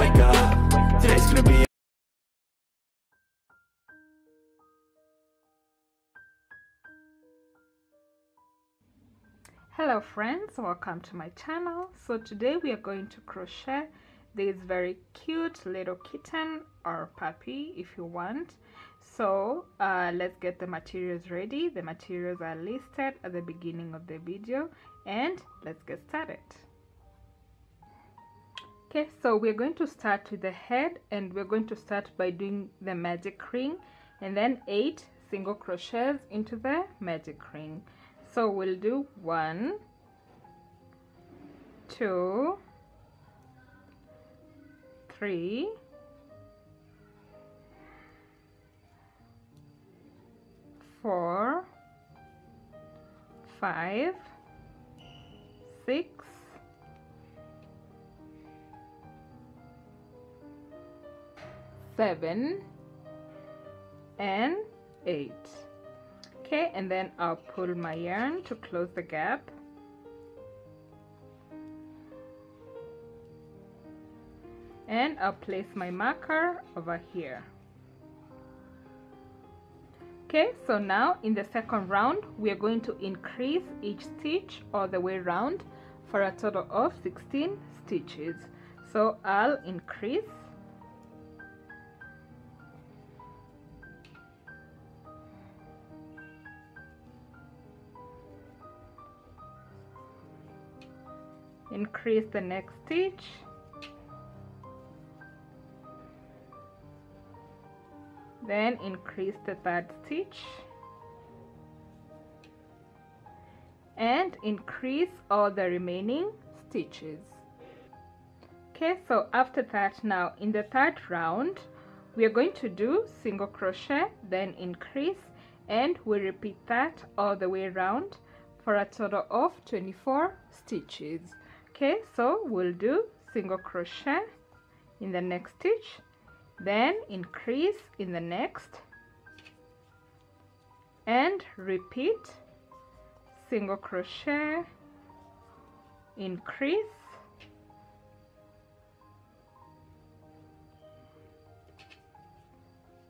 Wake up, today's gonna be hello friends. Welcome to my channel. So today we are going to crochet this very cute little kitten or puppy if you want. So uh, let's get the materials ready. The materials are listed at the beginning of the video and let's get started okay so we're going to start with the head and we're going to start by doing the magic ring and then eight single crochets into the magic ring. So we'll do one two three four five six seven and eight. Okay and then I'll pull my yarn to close the gap. And I'll place my marker over here. Okay so now in the second round we are going to increase each stitch all the way around for a total of 16 stitches. So I'll increase increase the next stitch. Then increase the third stitch. And increase all the remaining stitches. Okay so after that now in the third round we are going to do single crochet then increase and we repeat that all the way around for a total of 24 stitches okay so we'll do single crochet in the next stitch then increase in the next and repeat. Single crochet increase.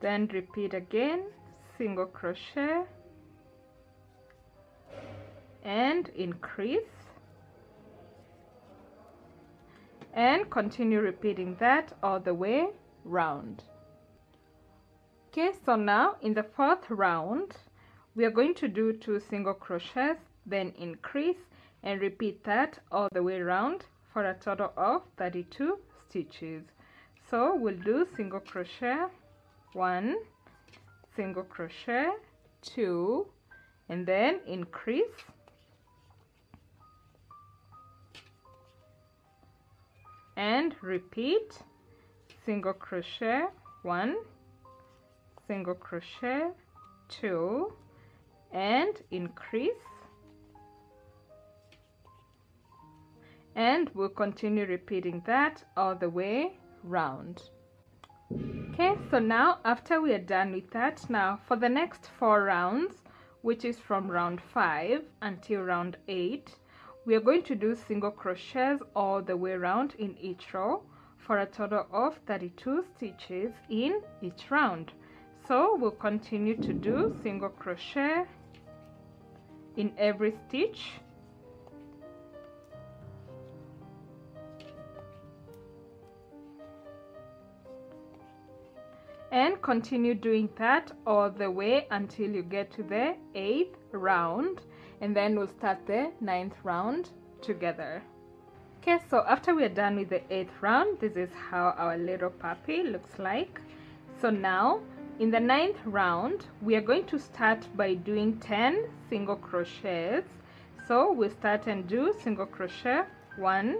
Then repeat again single crochet and increase and continue repeating that all the way round. Okay so now in the fourth round we are going to do two single crochets then increase and repeat that all the way around for a total of 32 stitches. So we'll do single crochet one single crochet two and then increase and repeat. Single crochet one. Single crochet two. And increase. And we'll continue repeating that all the way round. Okay so now after we are done with that now for the next four rounds which is from round five until round eight we are going to do single crochets all the way around in each row for a total of 32 stitches in each round. So we'll continue to do single crochet in every stitch. And continue doing that all the way until you get to the eighth round and then we'll start the ninth round together. Okay so after we're done with the eighth round this is how our little puppy looks like. So now in the ninth round we are going to start by doing 10 single crochets. So we start and do single crochet. One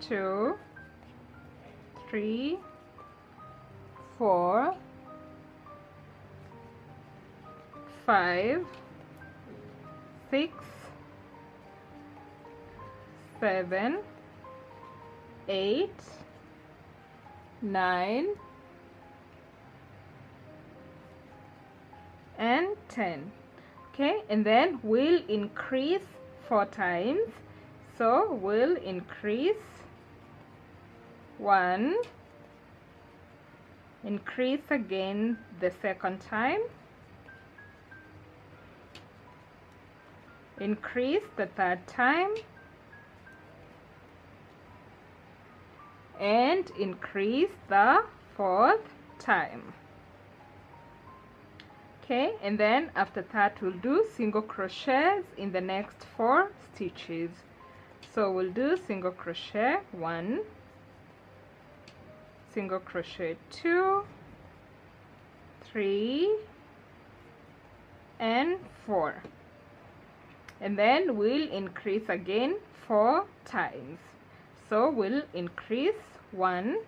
two three four five six seven eight nine and 10 okay and then we'll increase four times. So we'll increase one increase again the second time increase the third time. And increase the fourth time. Okay and then after that we'll do single crochets in the next four stitches. So we'll do single crochet one. Single crochet two. Three. And four and then we'll increase again four times. So we'll increase one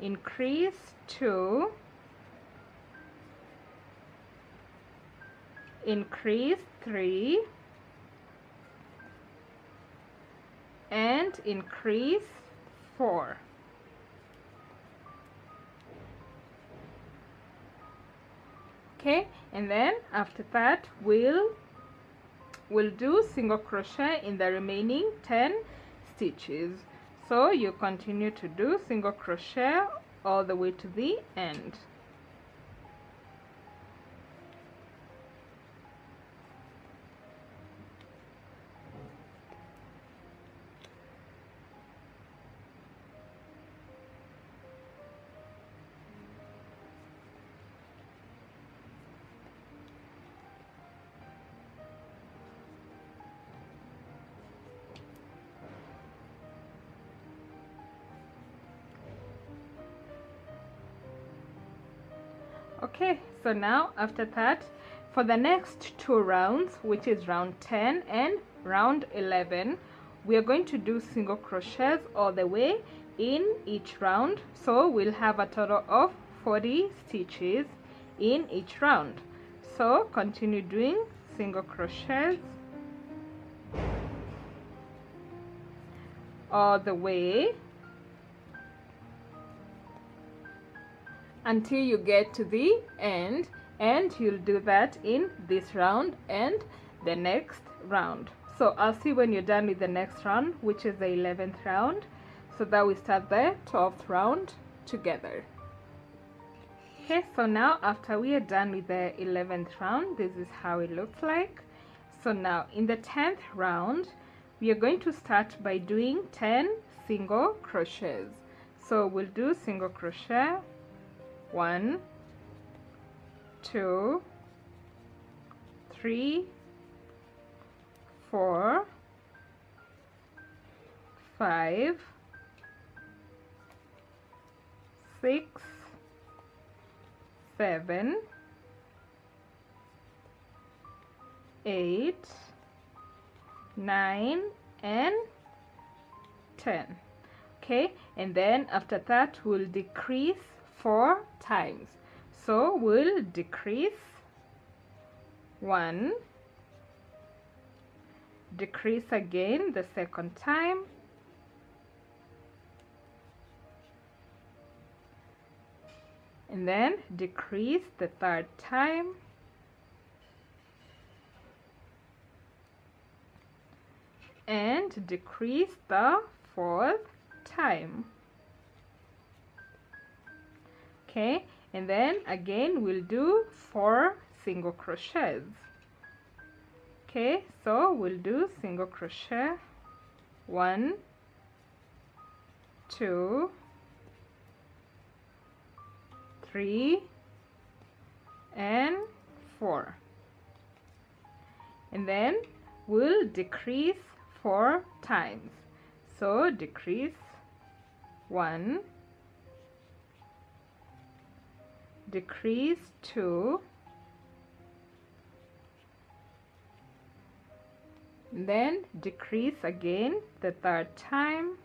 increase two increase 3 and increase 4 okay and then after that we'll we'll do single crochet in the remaining 10 stitches. So you continue to do single crochet all the way to the end okay so now after that for the next two rounds which is round 10 and round 11 we are going to do single crochets all the way in each round. So we'll have a total of 40 stitches in each round. So continue doing single crochets all the way until you get to the end and you'll do that in this round and the next round. So I'll see when you're done with the next round which is the 11th round. So that we start the 12th round together. Okay so now after we are done with the 11th round this is how it looks like. So now in the 10th round we are going to start by doing 10 single crochets. So we'll do single crochet one, two, three, four, five, six, seven, eight, nine, and 10 okay and then after that we'll decrease four times. So we'll decrease one decrease again the second time and then decrease the third time. And decrease the fourth time okay? And then again we'll do four single crochets. Okay? So we'll do single crochet. One two three and four. And then we'll decrease four times. So decrease one decrease 2 then decrease again the third time.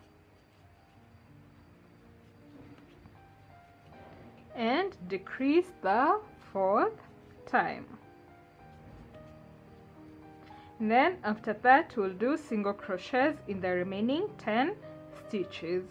And decrease the fourth time. And then after that we'll do single crochets in the remaining 10 stitches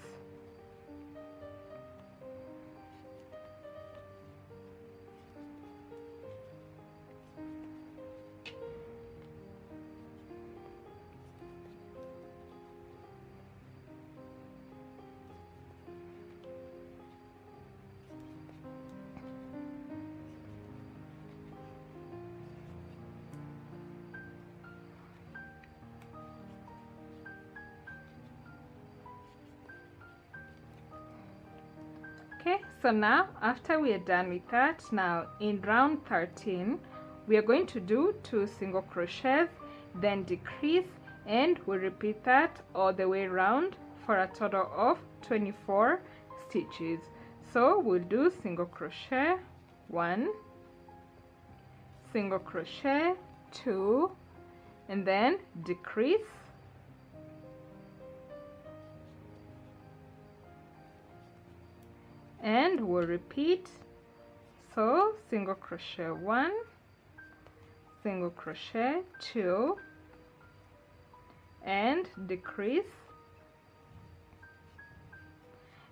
so now after we are done with that. Now in round 13 we are going to do two single crochets then decrease and we repeat that all the way around for a total of 24 stitches. So we'll do single crochet one single crochet two and then decrease we'll repeat. So single crochet one single crochet two and decrease.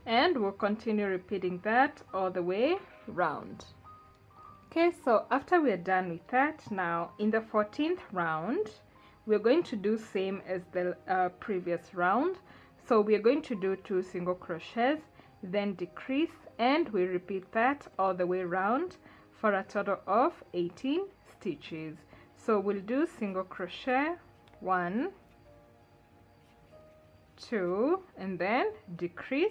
And we'll continue repeating that all the way round. Okay so after we're done with that now in the 14th round we're going to do same as the uh, previous round. So we're going to do two single crochets then decrease and we repeat that all the way around for a total of 18 stitches. So we'll do single crochet one two and then decrease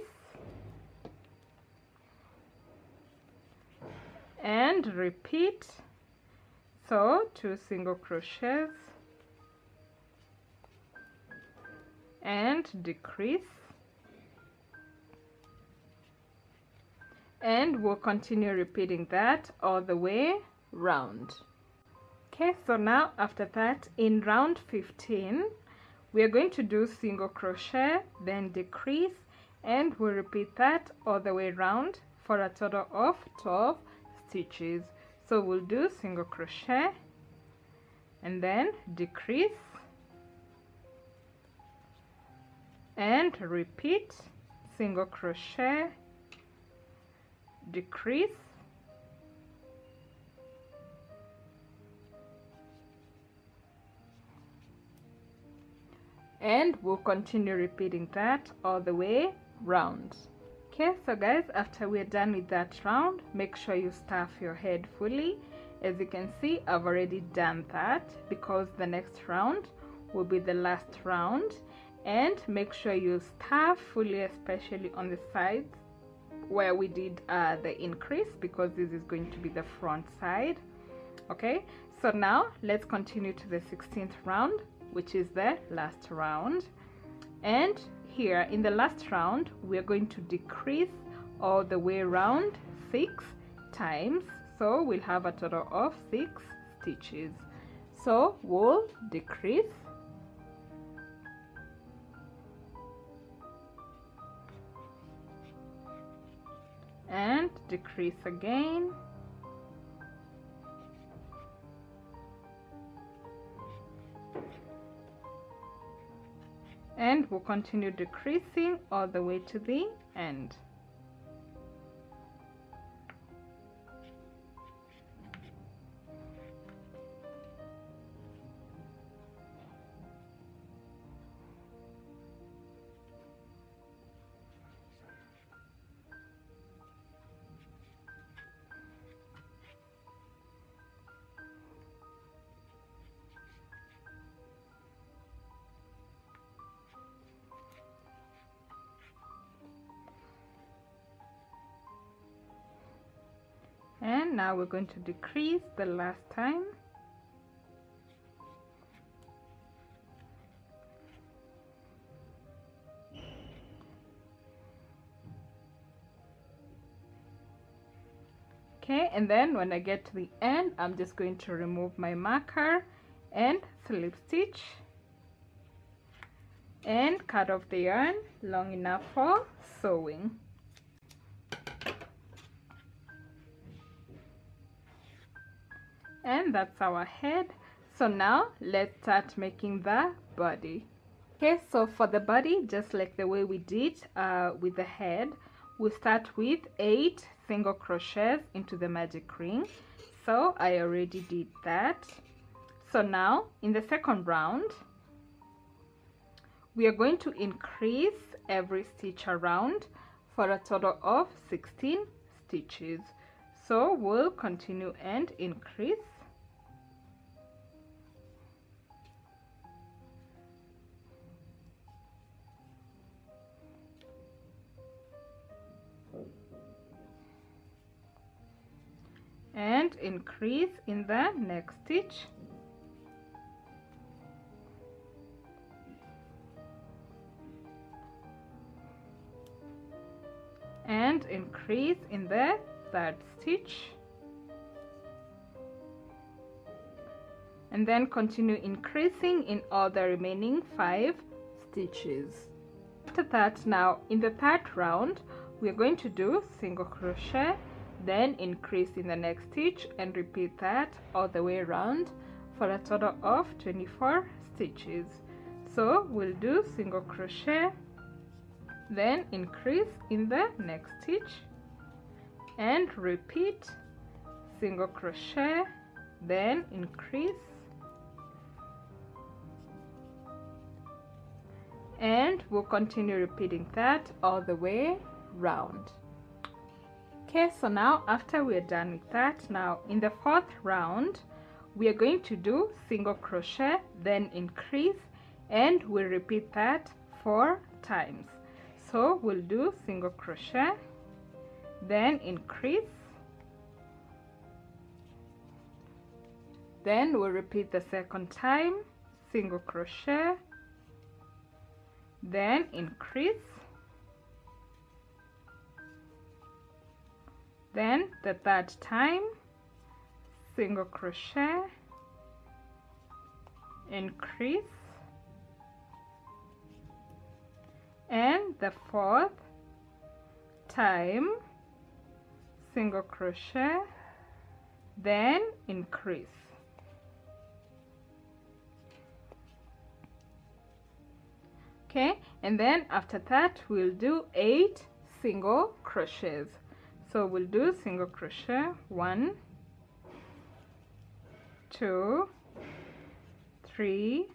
and repeat. So two single crochets and decrease and we'll continue repeating that all the way round. Okay so now after that in round 15 we are going to do single crochet then decrease and we'll repeat that all the way round for a total of 12 stitches. So we'll do single crochet and then decrease and repeat single crochet decrease. And we'll continue repeating that all the way round. Okay so guys after we're done with that round make sure you stuff your head fully. As you can see I've already done that because the next round will be the last round. And make sure you stuff fully especially on the sides where we did uh, the increase because this is going to be the front side okay? So now let's continue to the 16th round which is the last round. And here in the last round we're going to decrease all the way around six times. So we'll have a total of six stitches. So we'll decrease and decrease again. And we'll continue decreasing all the way to the end now we're going to decrease the last time okay and then when I get to the end I'm just going to remove my marker and slip stitch and cut off the yarn long enough for sewing. That's our head. So now let's start making the body. Okay, so for the body, just like the way we did uh, with the head, we start with 8 single crochets into the magic ring. So I already did that. So now in the second round, we are going to increase every stitch around for a total of 16 stitches so we'll continue and increase increase in the next stitch. And increase in the third stitch. And then continue increasing in all the remaining five stitches. After that now in the third round we are going to do single crochet then increase in the next stitch and repeat that all the way around for a total of 24 stitches. So we'll do single crochet then increase in the next stitch and repeat single crochet then increase and we'll continue repeating that all the way round okay so now after we're done with that now in the fourth round we are going to do single crochet then increase and we'll repeat that four times. So we'll do single crochet then increase then we'll repeat the second time single crochet then increase then the third time single crochet increase and the fourth time single crochet then increase. Okay and then after that we'll do eight single crochets so we'll do single crochet one two three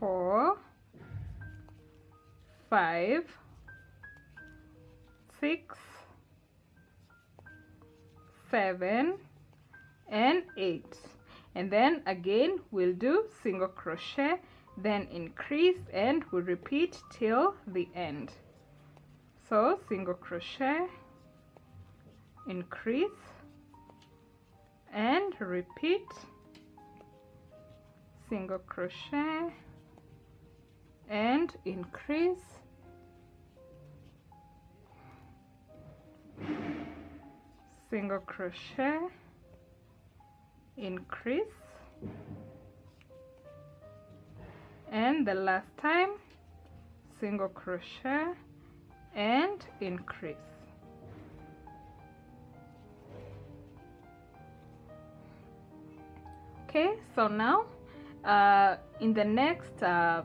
four five, six, seven, and eight. And then again, we'll do single crochet, then increase and we'll repeat till the end. So single crochet, increase, and repeat, single crochet, and increase. Single crochet increase. And the last time single crochet and increase okay so now uh, in the next uh,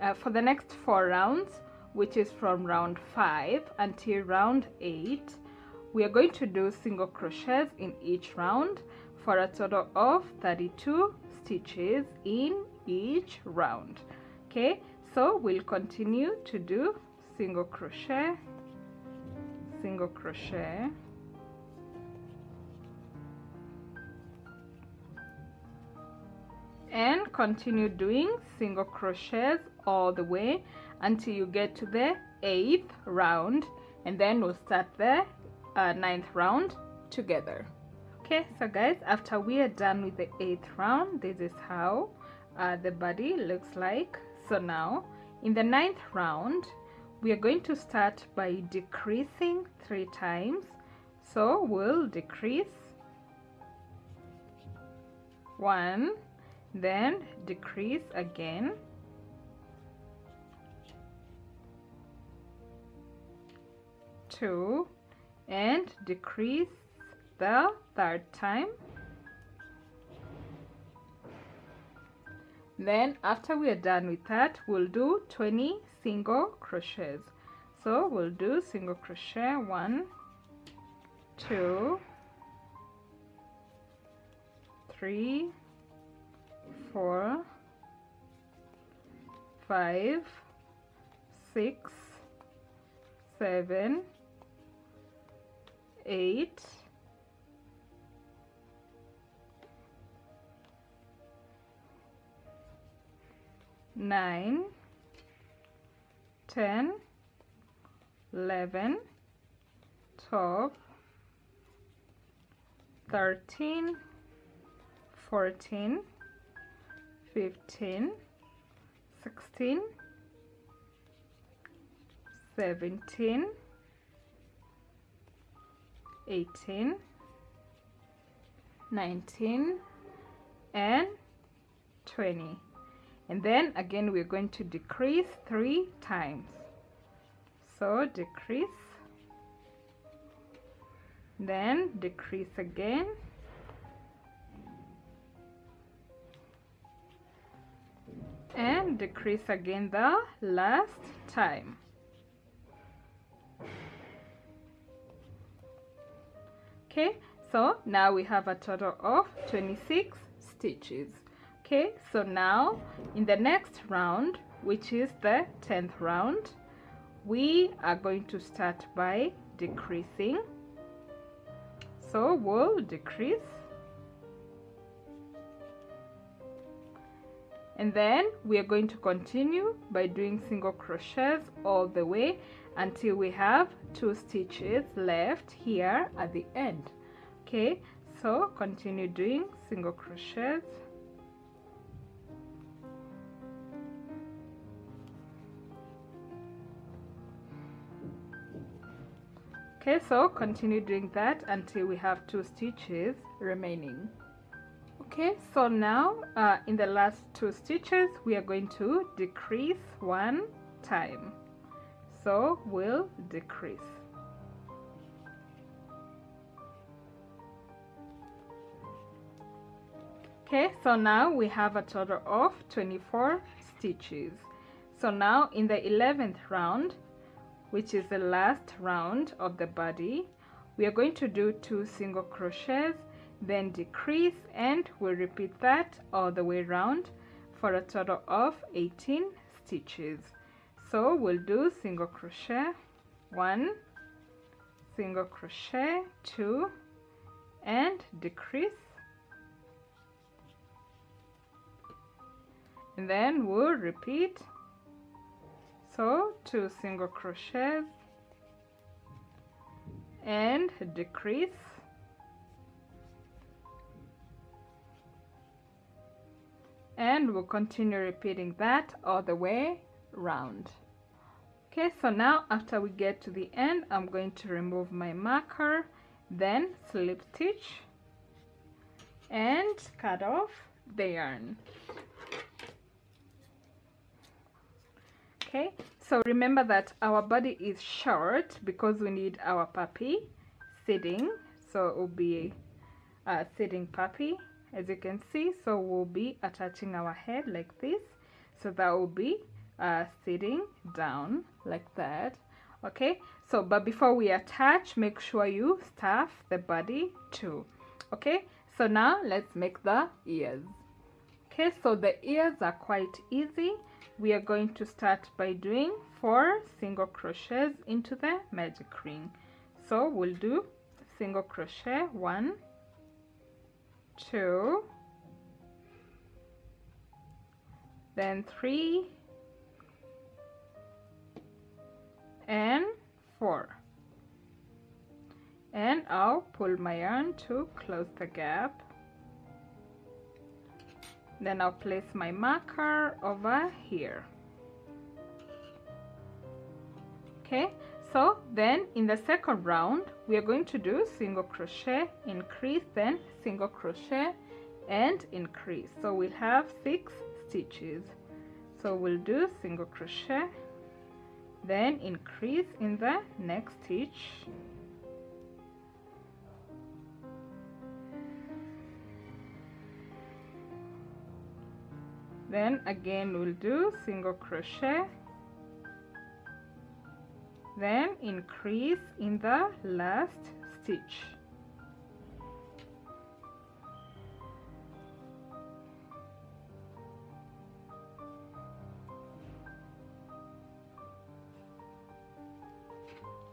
uh, for the next four rounds which is from round 5 until round 8 we are going to do single crochets in each round for a total of 32 stitches in each round. Okay so we'll continue to do single crochet single crochet and continue doing single crochets all the way until you get to the eighth round. And then we'll start the uh, ninth round together. Okay so guys after we are done with the eighth round this is how uh, the body looks like. So now in the ninth round we are going to start by decreasing three times. So we'll decrease one then decrease again. Two. And decrease the third time. Then after we are done with that we'll do 20 single crochets. So we'll do single crochet. One two three four five six seven eight nine ten eleven twelve thirteen fourteen fifteen sixteen seventeen eighteen nineteen and 20 and then again we're going to decrease three times. So decrease then decrease again and decrease again the last time. Okay so now we have a total of 26 stitches. Okay so now in the next round which is the 10th round we are going to start by decreasing. So we'll decrease and then we are going to continue by doing single crochets all the way until we have two stitches left here at the end. Okay so continue doing single crochets. Okay so continue doing that until we have two stitches remaining okay so now uh, in the last two stitches we are going to decrease one time. So we'll decrease. Okay so now we have a total of 24 stitches. So now in the 11th round which is the last round of the body we are going to do two single crochets then decrease and we'll repeat that all the way around for a total of 18 stitches. So we'll do single crochet one single crochet two and decrease. And then we'll repeat. So two single crochets and decrease and we'll continue repeating that all the way round. Okay so now after we get to the end I'm going to remove my marker then slip stitch and cut off the yarn. Okay so remember that our body is short because we need our puppy sitting so it will be a sitting puppy as you can see so we'll be attaching our head like this so that will be uh, sitting down like that okay? So but before we attach make sure you stuff the body too okay? So now let's make the ears okay? So the ears are quite easy. We are going to start by doing four single crochets into the magic ring. So we'll do single crochet one two then three and four. And I'll pull my yarn to close the gap. Then I'll place my marker over here. Okay so then in the second round we are going to do single crochet increase then single crochet and increase. So we'll have six stitches. So we'll do single crochet then increase in the next stitch. Then again we'll do single crochet then increase in the last stitch.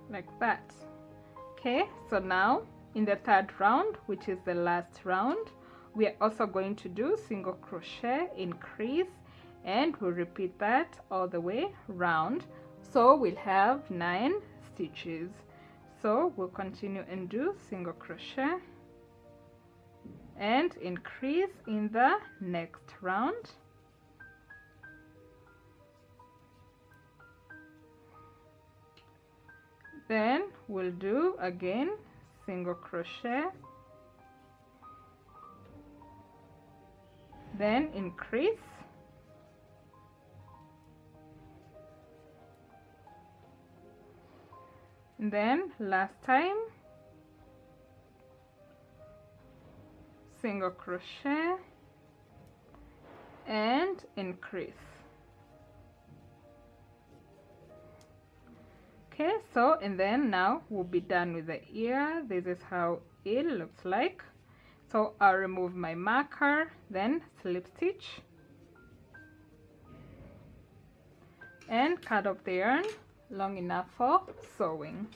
Like that. Okay so now in the third round which is the last round we are also going to do single crochet increase and we'll repeat that all the way round so we'll have nine stitches. So we'll continue and do single crochet and increase in the next round. Then we'll do again single crochet. Then increase then last time single crochet and increase. Okay so and then now we'll be done with the ear. This is how it looks like. So I'll remove my marker then slip stitch and cut off the yarn long enough for sewing.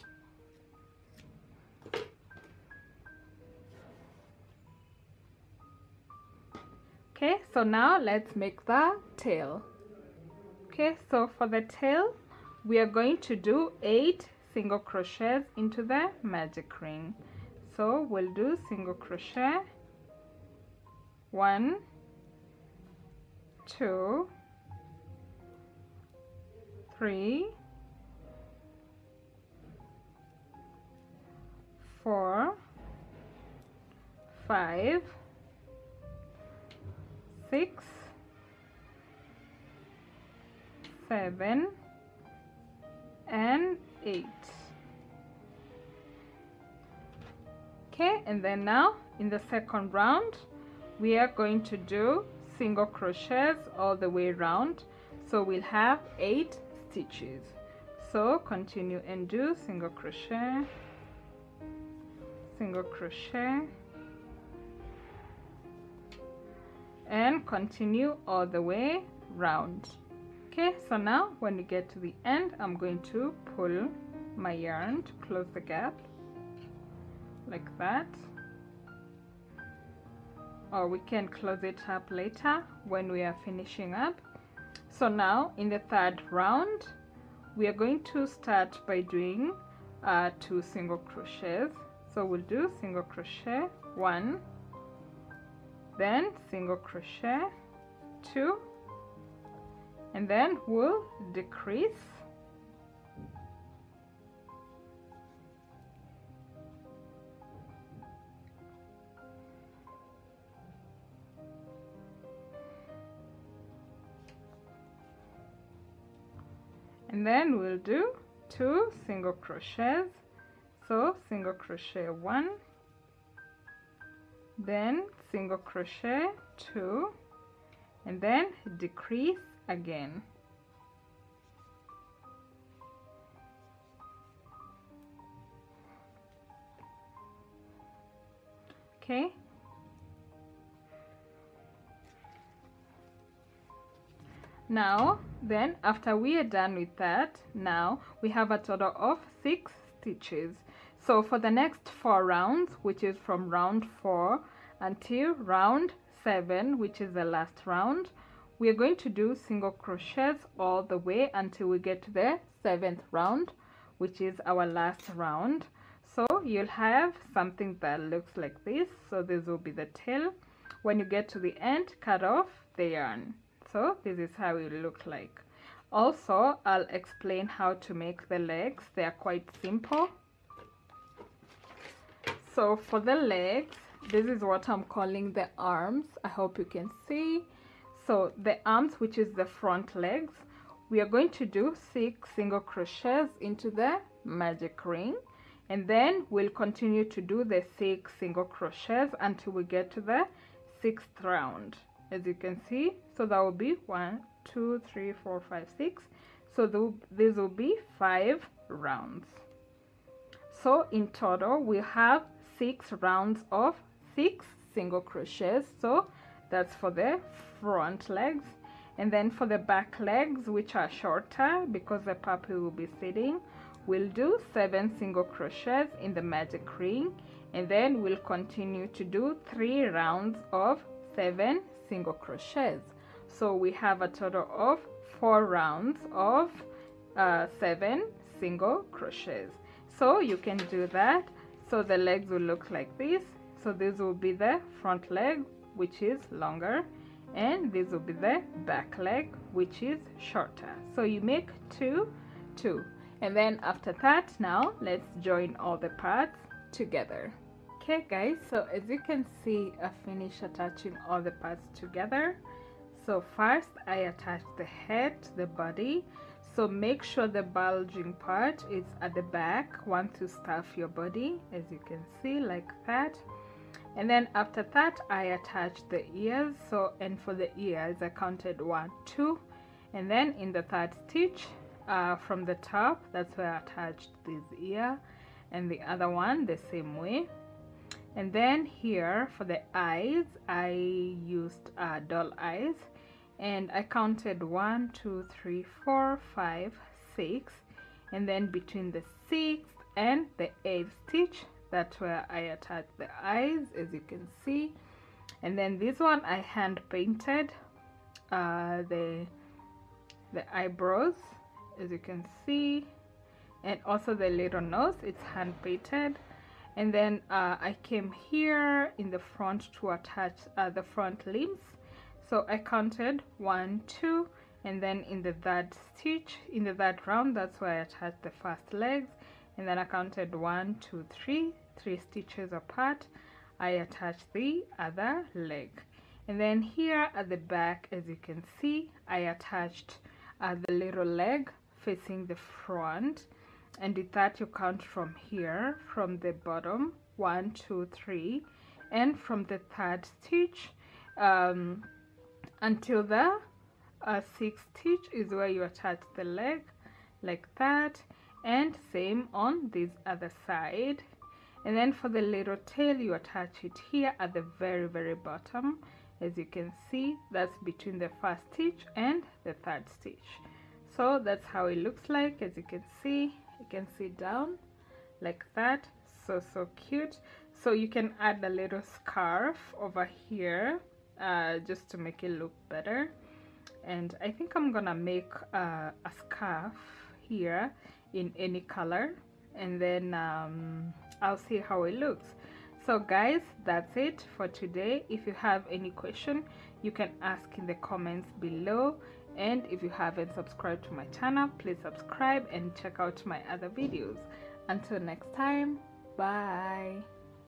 Okay so now let's make the tail. Okay so for the tail we are going to do eight single crochets into the magic ring. So we'll do single crochet. One two three five six seven and 8 okay and then now in the second round we are going to do single crochets all the way around. So we'll have 8 stitches. So continue and do single crochet single crochet and continue all the way round. Okay so now when we get to the end I'm going to pull my yarn to close the gap like that. Or we can close it up later when we are finishing up. So now in the third round we are going to start by doing uh, two single crochets. So we'll do single crochet one then single crochet two. And then we'll decrease. And then we'll do two single crochets. So single crochet one then single crochet two and then decrease again. Okay. Now then after we are done with that now we have a total of six stitches so for the next four rounds which is from round four until round seven which is the last round we are going to do single crochets all the way until we get to the seventh round which is our last round. So you'll have something that looks like this. So this will be the tail. When you get to the end cut off the yarn. So this is how it look like. Also I'll explain how to make the legs. They are quite simple so for the legs this is what I'm calling the arms. I hope you can see. So the arms which is the front legs we are going to do six single crochets into the magic ring. And then we'll continue to do the six single crochets until we get to the sixth round as you can see. So that will be one two three four five six. So the, these will be five rounds. So in total we have six rounds of six single crochets. So that's for the front legs. And then for the back legs which are shorter because the puppy will be sitting we'll do seven single crochets in the magic ring. And then we'll continue to do three rounds of seven single crochets. So we have a total of four rounds of uh, seven single crochets. So you can do that so the legs will look like this. So this will be the front leg which is longer. And this will be the back leg which is shorter. So you make two two. And then after that now let's join all the parts together. Okay guys so as you can see I finished attaching all the parts together. So first I attach the head to the body so make sure the bulging part is at the back. Once you stuff your body as you can see like that. And then after that I attached the ears. So and for the ears I counted one two. And then in the third stitch uh, from the top that's where I attached this ear. And the other one the same way. And then here for the eyes I used uh, doll eyes and I counted one two three four five six. And then between the sixth and the eighth stitch that's where I attached the eyes as you can see. And then this one I hand painted uh, the the eyebrows as you can see. And also the little nose it's hand painted. And then uh, I came here in the front to attach uh, the front limbs so I counted one two and then in the third stitch in the third round that's where I attached the first legs. And then I counted one two three three stitches apart. I attached the other leg. And then here at the back as you can see I attached uh, the little leg facing the front. And with that you count from here from the bottom one two three. And from the third stitch um, until the uh, sixth stitch is where you attach the leg like that. And same on this other side. And then for the little tail you attach it here at the very very bottom. As you can see that's between the first stitch and the third stitch. So that's how it looks like. As you can see you can see down like that. So so cute. So you can add a little scarf over here uh, just to make it look better. And I think I'm gonna make uh, a scarf here in any color. And then um, I'll see how it looks. So guys that's it for today. If you have any question you can ask in the comments below. And if you haven't subscribed to my channel please subscribe and check out my other videos. Until next time bye